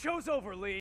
Show's over, Lee.